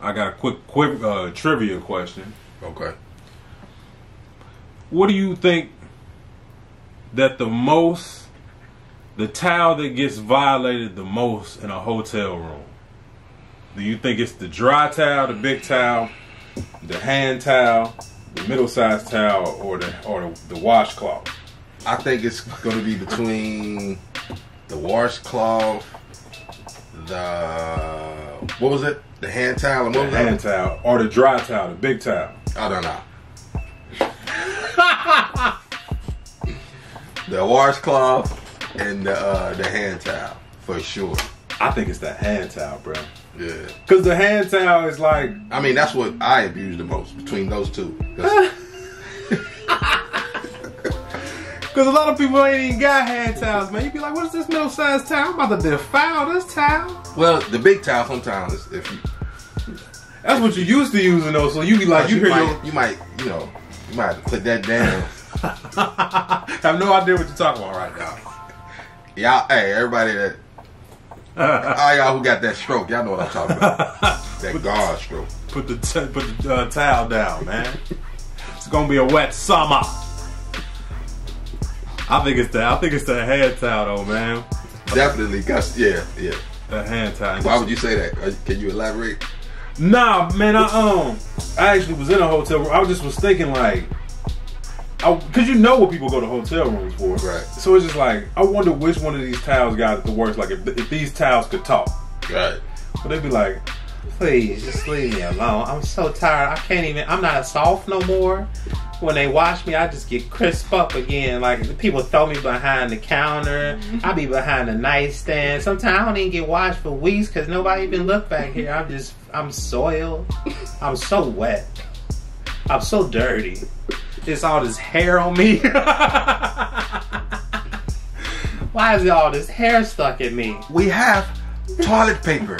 I got a quick, quick uh, trivia question. Okay. What do you think that the most, the towel that gets violated the most in a hotel room? Do you think it's the dry towel, the big towel, the hand towel, the middle-sized towel, or the or the, the washcloth? I think it's going to be between the washcloth, the what was it? The hand towel and what The was that? hand towel or the dry towel, the big towel. I don't know. the washcloth and the uh, the hand towel for sure. I think it's the hand towel, bro. Yeah. Cause the hand towel is like I mean, that's what I abuse the most between those two. 'Cause- Cause a lot of people ain't even got hand towels, man. You be like, what is this middle sized towel? I'm about to defile this towel. well, the big towel sometimes is- if you That's what you used to using though. So you be like, you, you, hear might, your you might you know you might have to put that down. I have no idea what you're talking about right now. y'all, hey, everybody that all y'all who got that stroke, y'all know what I'm talking about. that guard stroke. Put the t- put the uh, towel down, man. It's gonna be a wet summer. I think it's the I think it's the hand towel though, man. Definitely, cause yeah, yeah. The hand towel. Why would you say that? Can you elaborate? Nah, man. I um, I actually was in a hotel room. I just was thinking like, I, cause you know what people go to hotel rooms for, Right. So it's just like I wonder which one of these towels got the worst. Like if, if these towels could talk, Right. but they'd be like, please just leave me alone. I'm so tired. I can't even. I'm not soft no more. When they wash me, I just get crisp up again. Like people throw me behind the counter. Mm-hmm. I be behind the nightstand. Sometimes I don't even get washed for weeks because nobody even look back here. I'm just, I'm soiled. I'm so wet. I'm so dirty. It's all this hair on me. Why is all this hair stuck in me? We have toilet paper.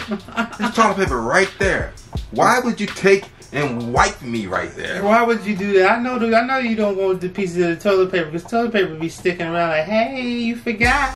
There's toilet paper right there. Why would you take and wipe me right there? Why would you do that? I know, dude. I know you don't want the pieces of the toilet paper because toilet paper be sticking around like, hey, you forgot.